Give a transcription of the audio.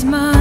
is mine.